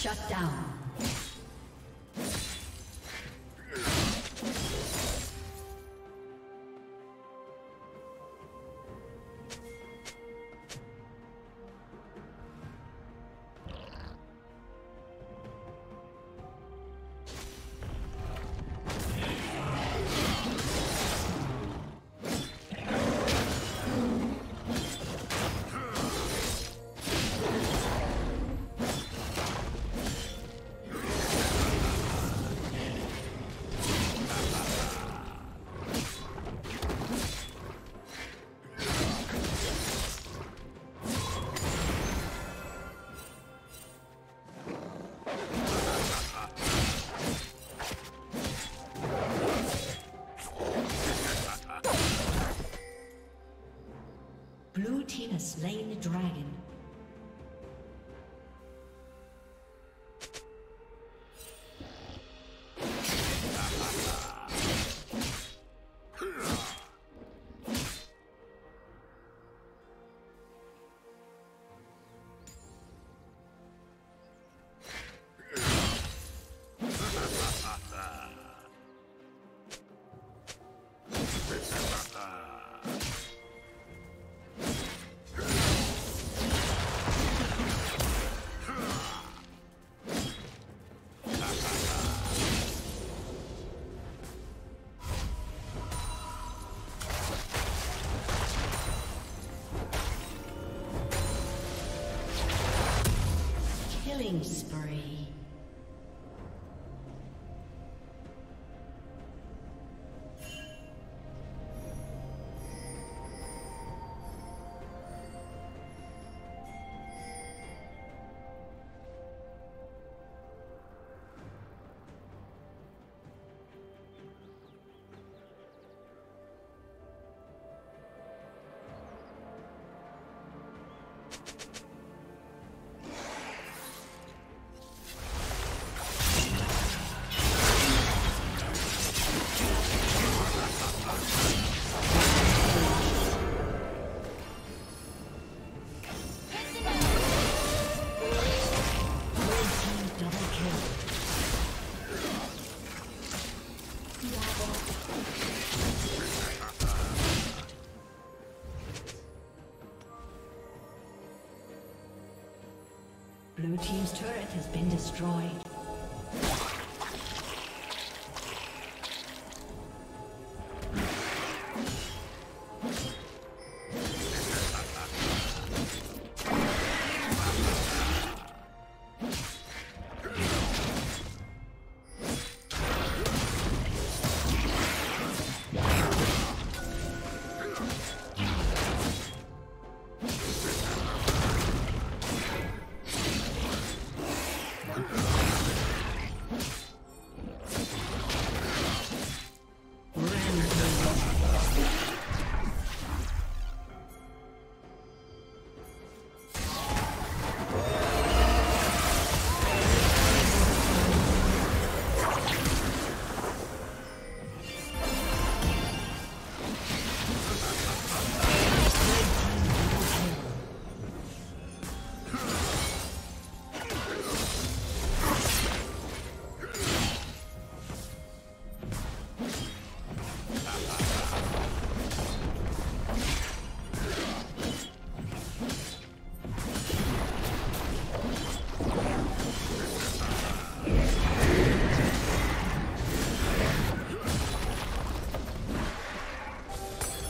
Shut down. Killing spree. destroyed.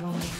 Destroyed.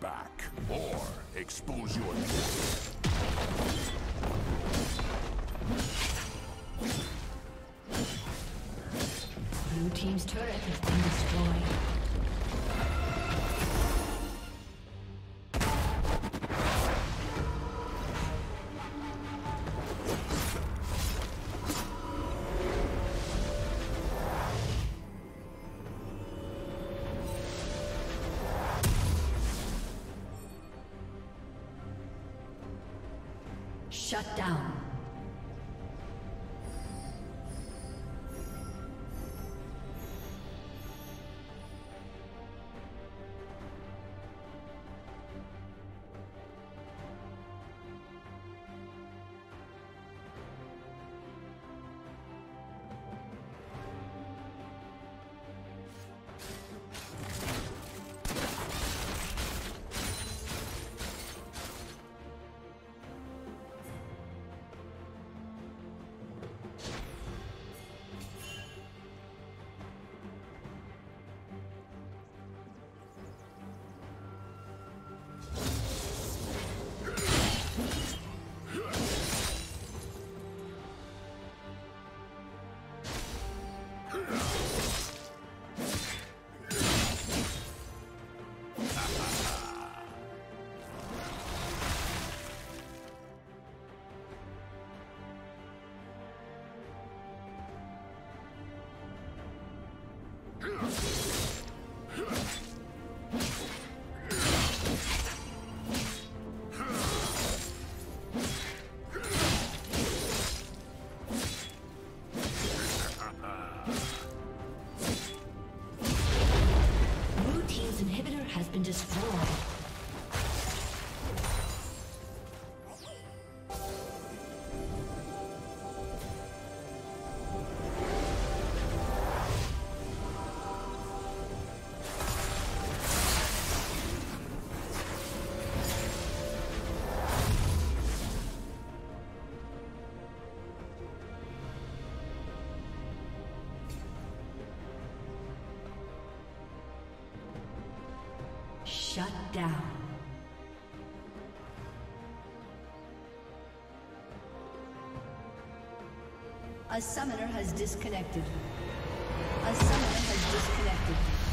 Back or expose your Blue Team's turret has been destroyed. Shut down. Shut down. A summoner has disconnected. A summoner has disconnected.